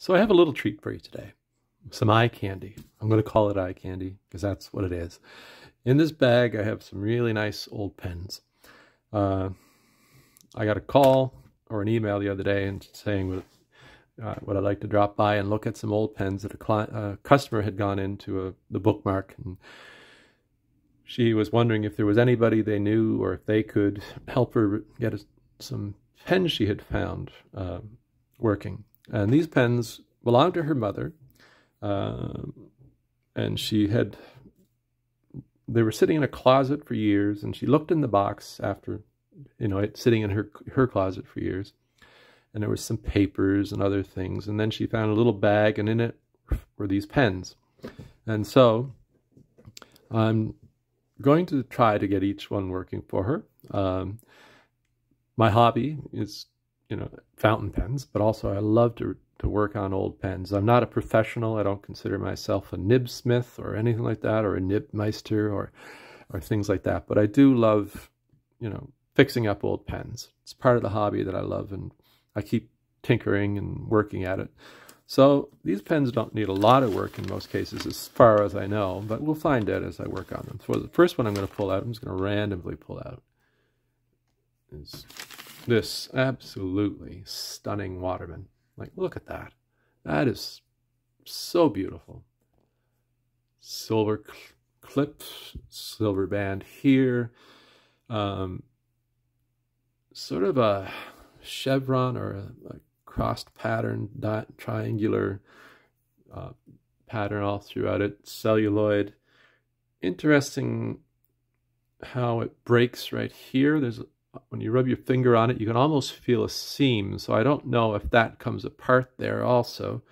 So I have a little treat for you today. Some eye candy. I'm going to call it eye candy because that's what it is. In this bag, I have some really nice old pens. Uh, I got a call or an email the other day and saying what, uh, what I'd like to drop by and look at some old pens that a uh, customer had gone into a, the bookmark and she was wondering if there was anybody they knew or if they could help her get a, some pens she had found uh, working. And these pens belonged to her mother. Uh, and she had, they were sitting in a closet for years. And she looked in the box after, you know, it sitting in her, her closet for years. And there was some papers and other things. And then she found a little bag, and in it were these pens. And so I'm going to try to get each one working for her. Um, my hobby is you know, fountain pens, but also I love to to work on old pens. I'm not a professional. I don't consider myself a nibsmith or anything like that, or a nibmeister or or things like that. But I do love, you know, fixing up old pens. It's part of the hobby that I love, and I keep tinkering and working at it. So these pens don't need a lot of work in most cases, as far as I know, but we'll find out as I work on them. So the first one I'm going to pull out, I'm just going to randomly pull out, is this absolutely stunning Waterman. Like, look at that. That is so beautiful. Silver cl clip, silver band here. Um, sort of a chevron or a, a crossed pattern, triangular uh, pattern all throughout it. Celluloid. Interesting how it breaks right here. There's when you rub your finger on it, you can almost feel a seam. So I don't know if that comes apart there also.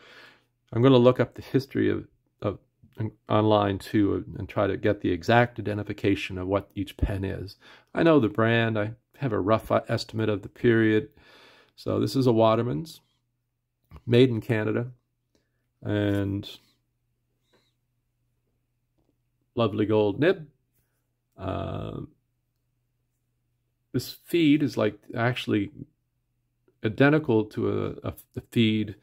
I'm going to look up the history of, of online too and try to get the exact identification of what each pen is. I know the brand. I have a rough estimate of the period. So this is a Waterman's, made in Canada, and lovely gold nib. Um, this feed is like actually identical to a, a the feed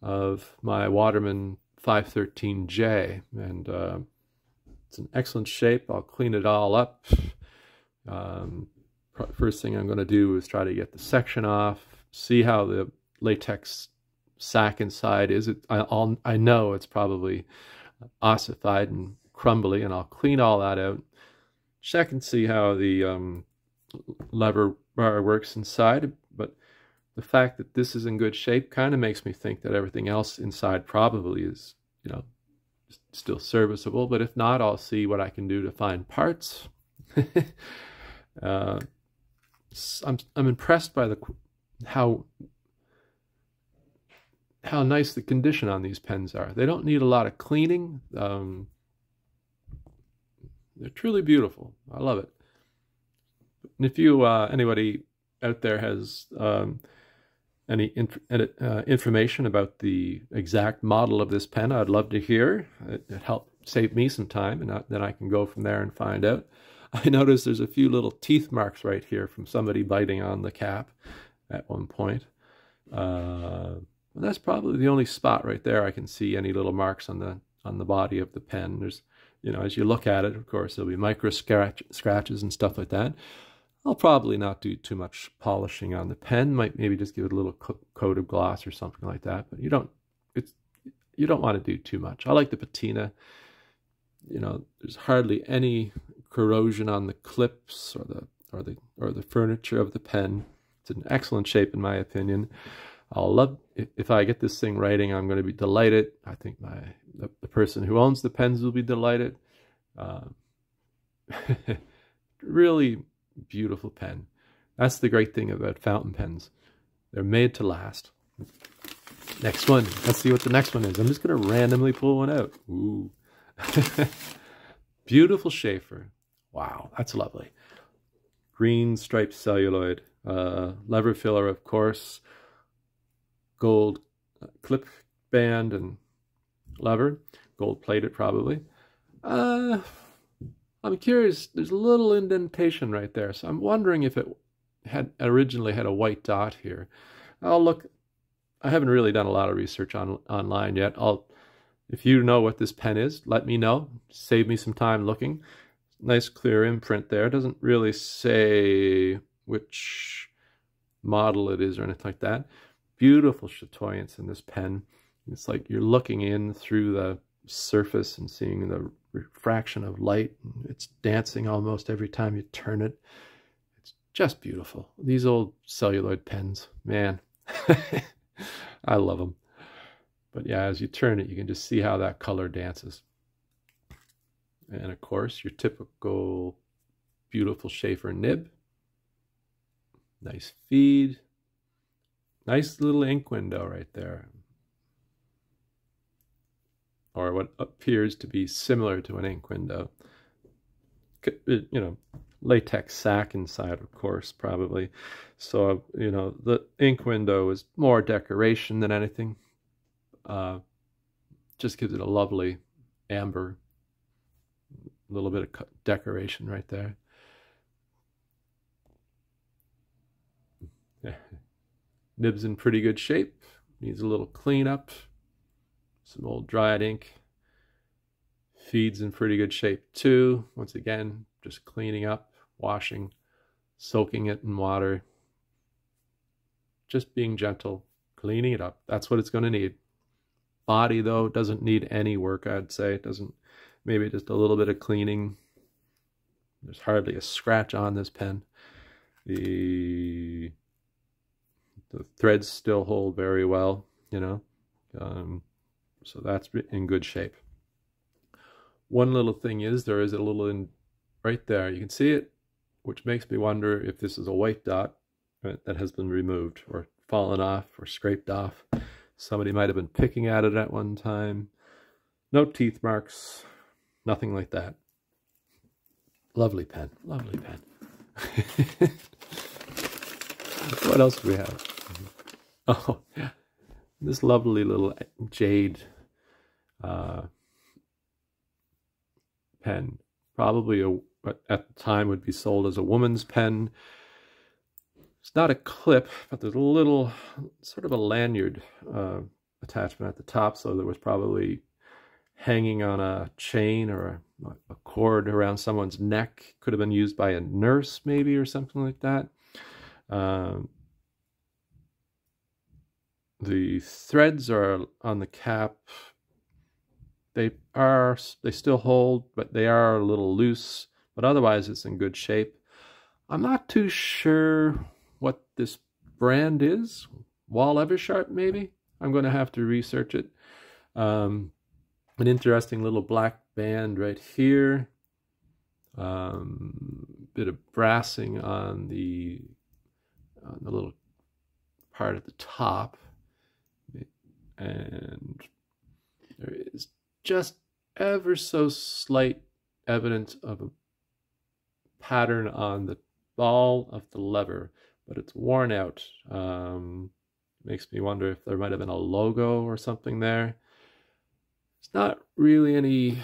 of my Waterman 513J, and uh, it's in excellent shape. I'll clean it all up. Um, first thing I'm going to do is try to get the section off, see how the latex sac inside is. It, I, I'll, I know it's probably ossified and crumbly, and I'll clean all that out. Check and see how the um, lever bar works inside, but the fact that this is in good shape kind of makes me think that everything else inside probably is, you know, still serviceable. But if not, I'll see what I can do to find parts. uh, I'm I'm impressed by the how how nice the condition on these pens are. They don't need a lot of cleaning. Um, they're truly beautiful. I love it. And if you, uh, anybody out there has um, any inf uh, information about the exact model of this pen, I'd love to hear. It, it helped save me some time, and then I can go from there and find out. I notice there's a few little teeth marks right here from somebody biting on the cap at one point. Uh, that's probably the only spot right there I can see any little marks on the on the body of the pen. There's, you know, as you look at it, of course, there'll be micro scratch, scratches and stuff like that. I'll probably not do too much polishing on the pen. Might maybe just give it a little co coat of gloss or something like that. But you don't it's you don't want to do too much. I like the patina. You know, there's hardly any corrosion on the clips or the or the or the furniture of the pen. It's in excellent shape in my opinion. I'll love if I get this thing writing. I'm going to be delighted. I think my the, the person who owns the pens will be delighted. Uh, really beautiful pen. That's the great thing about fountain pens. They're made to last. Next one. Let's see what the next one is. I'm just going to randomly pull one out. Ooh. Beautiful Sheaffer. Wow, that's lovely. Green striped celluloid. Uh, lever filler, of course. Gold uh, clip band and lever. Gold plated, probably. Uh, I'm curious, there's a little indentation right there, so I'm wondering if it had originally had a white dot here. I'll look I haven't really done a lot of research on online yet. I'll, if you know what this pen is, let me know. Save me some time looking. Nice clear imprint there. It doesn't really say which model it is or anything like that. Beautiful chatoyance in this pen. It's like you're looking in through the surface and seeing the refraction of light. It's dancing almost every time you turn it. It's just beautiful. These old celluloid pens, man. I love them. But yeah, as you turn it, you can just see how that color dances. And of course, your typical beautiful Sheaffer nib. Nice feed. Nice little ink window right there. Or what appears to be similar to an ink window. You know, latex sac inside, of course, probably. So, you know, the ink window is more decoration than anything. Uh, just gives it a lovely amber, little bit of decoration right there. Nib's in pretty good shape. Needs a little cleanup. Some old dried ink. Feeds in pretty good shape too. Once again, just cleaning up, washing, soaking it in water. Just being gentle, cleaning it up. That's what it's going to need. Body, though, doesn't need any work, I'd say. It doesn't, maybe just a little bit of cleaning. There's hardly a scratch on this pen. The, the threads still hold very well, you know. Um, so that's in good shape. One little thing is there is a little in right there. You can see it, which makes me wonder if this is a white dot uh, that has been removed or fallen off or scraped off. Somebody might have been picking at it at one time. No teeth marks, nothing like that. Lovely pen, lovely pen. what else do we have? Mm-hmm. Oh, yeah. This lovely little jade uh, pen. Probably a, at the time would be sold as a woman's pen. It's not a clip, but there's a little sort of a lanyard uh, attachment at the top, so there was probably hanging on a chain or a, a, cord around someone's neck. Could have been used by a nurse, maybe, or something like that. Um, the threads are on the cap they are, they still hold, but they are a little loose, but otherwise it's in good shape. I'm not too sure what this brand is. Wahl Eversharp, maybe? I'm going to have to research it. Um, an interesting little black band right here. Um, bit of brassing on the on the little part at the top, and there is just ever so slight evidence of a pattern on the ball of the lever, but it's worn out. Um, makes me wonder if there might have been a logo or something there. It's not really any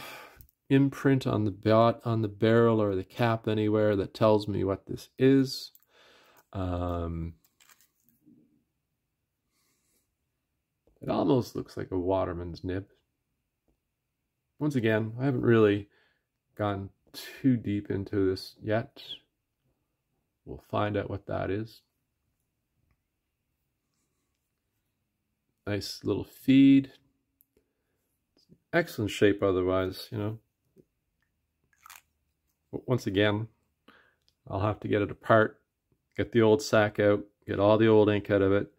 imprint on the bot on the barrel or the cap anywhere that tells me what this is. Um, it almost looks like a waterman's nib once again, I haven't really gone too deep into this yet. We'll find out what that is. Nice little feed. Excellent shape otherwise, you know. But once again, I'll have to get it apart, get the old sack out, get all the old ink out of it.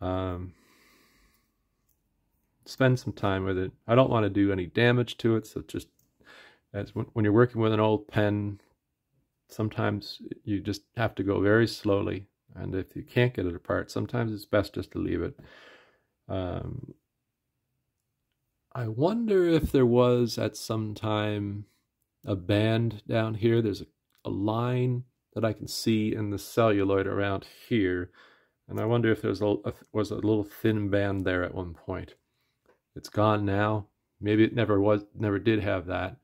Um, spend some time with it. I don't want to do any damage to it, so just as when, you're working with an old pen, sometimes you just have to go very slowly. And if you can't get it apart, sometimes it's best just to leave it. Um, I wonder if there was at some time a band down here. There's a, a line that I can see in the celluloid around here. And I wonder if there's a, a, was a little thin band there at one point. It's gone now. Maybe it never was, never did have that.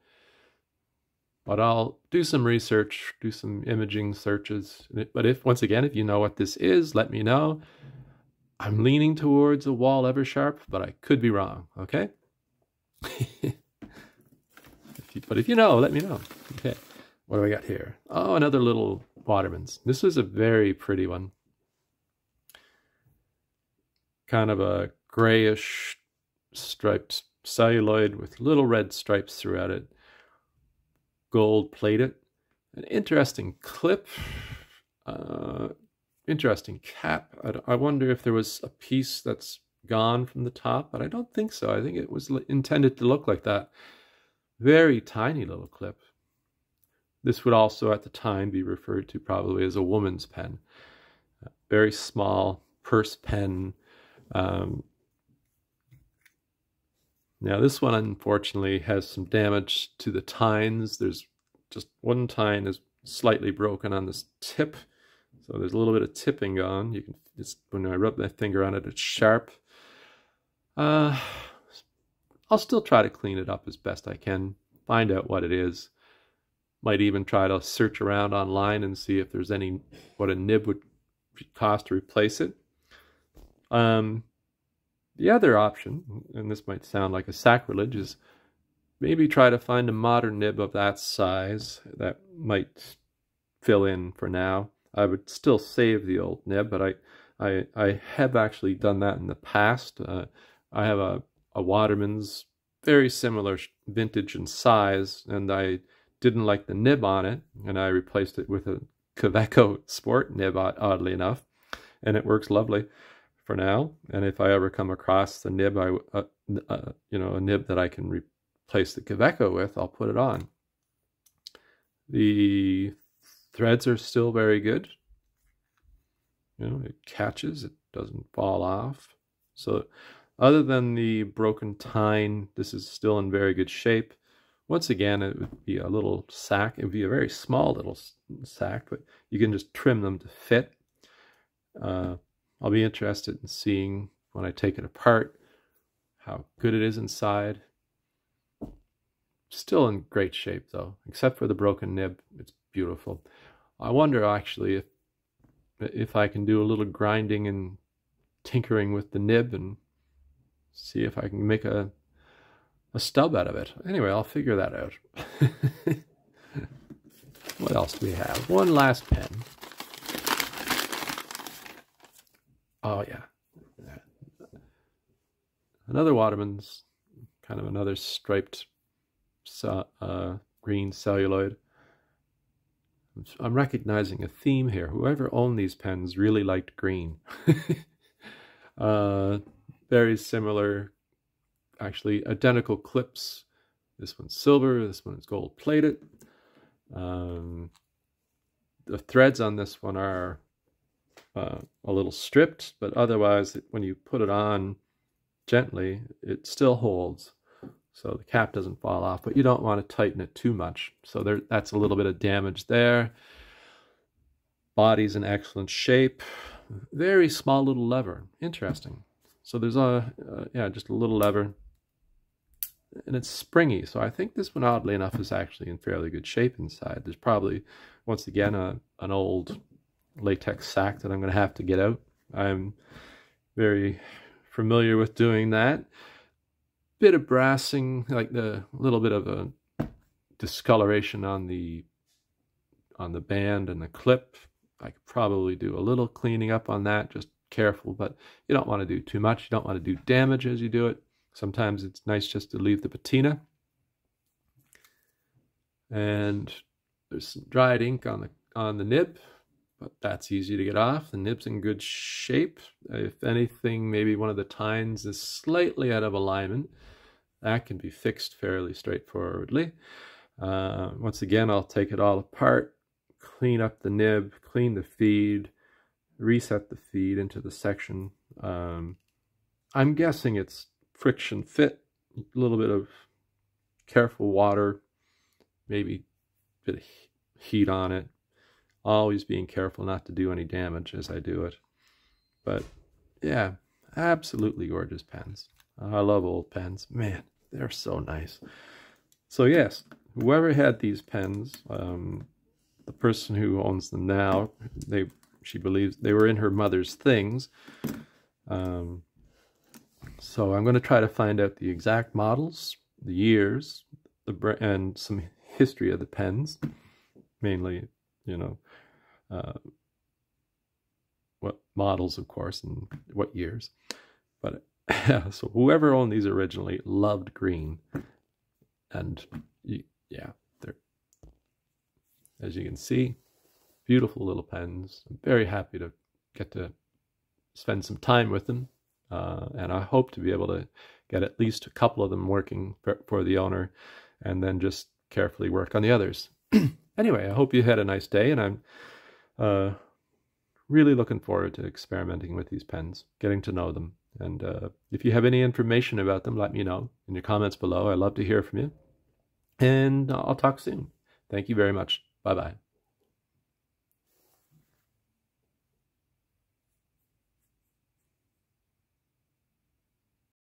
But I'll do some research, do some imaging searches. But if, once again, if you know what this is, let me know. I'm leaning towards a Wahl Eversharp, but I could be wrong, okay? if you, but if you know, let me know. Okay, what do I got here? Oh, another little Waterman's. This is a very pretty one. Kind of a grayish striped celluloid with little red stripes throughout it. Gold plated. An interesting clip. Uh, interesting cap. I, I wonder if there was a piece that's gone from the top, but I don't think so. I think it was intended to look like that. Very tiny little clip. This would also at the time be referred to probably as a woman's pen. Very small purse pen. Um, now this one unfortunately has some damage to the tines. There's just one tine is slightly broken on this tip. So there's a little bit of tipping on. You can just when I rub my finger on it, it's sharp. Uh, I'll still try to clean it up as best I can, find out what it is. Might even try to search around online and see if there's any what a nib would cost to replace it. Um, the other option, and this might sound like a sacrilege, is maybe try to find a modern nib of that size that might fill in for now. I would still save the old nib, but I, I, I have actually done that in the past. Uh, I have a, a Waterman's very similar vintage and size, and I didn't like the nib on it, and I replaced it with a Kaweco Sport nib, oddly enough, and it works lovely for now. And if I ever come across the nib, I, uh, uh, you know, a nib that I can replace the Kaweco with, I'll put it on. The Threads are still very good. You know, it catches, it doesn't fall off. So other than the broken tine, this is still in very good shape. Once again, it would be a little sack. It would be a very small little sack, but you can just trim them to fit. Uh, I'll be interested in seeing when I take it apart how good it is inside. Still in great shape though, except for the broken nib. It's beautiful. I wonder actually if if I can do a little grinding and tinkering with the nib and see if I can make a a stub out of it. Anyway, I'll figure that out. what else do we have? One last pen. Oh yeah. Another Waterman's, kind of another striped uh, green celluloid. I'm recognizing a theme here. Whoever owned these pens really liked green. uh, very similar, actually identical clips. This one's silver, this one's gold plated. Um, the threads on this one are uh, a little stripped, but otherwise, when you put it on gently, it still holds so the cap doesn't fall off, but you don't want to tighten it too much. So there, that's a little bit of damage there. Body's in excellent shape. Very small little lever. Interesting. So there's a, uh, yeah, just a little lever. And it's springy. So I think this one, oddly enough, is actually in fairly good shape inside. There's probably, once again, a, an old latex sack that I'm going to have to get out. I'm very familiar with doing that bit of brassing, like the little bit of a discoloration on the on the band and the clip. I could probably do a little cleaning up on that, just careful, but you don't want to do too much. You don't want to do damage as you do it. Sometimes it's nice just to leave the patina. And there's some dried ink on the on the nib, but that's easy to get off. The nib's in good shape. If anything, maybe one of the tines is slightly out of alignment. That can be fixed fairly straightforwardly. Uh, once again, I'll take it all apart, clean up the nib, clean the feed, reset the feed into the section. Um, I'm guessing it's friction fit, a little bit of careful water, maybe a bit of heat on it, always being careful not to do any damage as I do it. But yeah, absolutely gorgeous pens. I love old pens. Man, they're so nice. So yes, whoever had these pens, um, the person who owns them now, they she believes they were in her mother's things. Um, so I'm going to try to find out the exact models, the years, the and some history of the pens, mainly, you know, uh, what models, of course, and what years. But so whoever owned these originally loved green, and yeah, they're as you can see, beautiful little pens. I'm very happy to get to spend some time with them. Uh, and I hope to be able to get at least a couple of them working for, for the owner and then just carefully work on the others. anyway, I hope you had a nice day and I'm uh, really looking forward to experimenting with these pens, getting to know them. And uh, if you have any information about them, let me know in your comments below. I'd love to hear from you. And I'll talk soon. Thank you very much. Bye bye.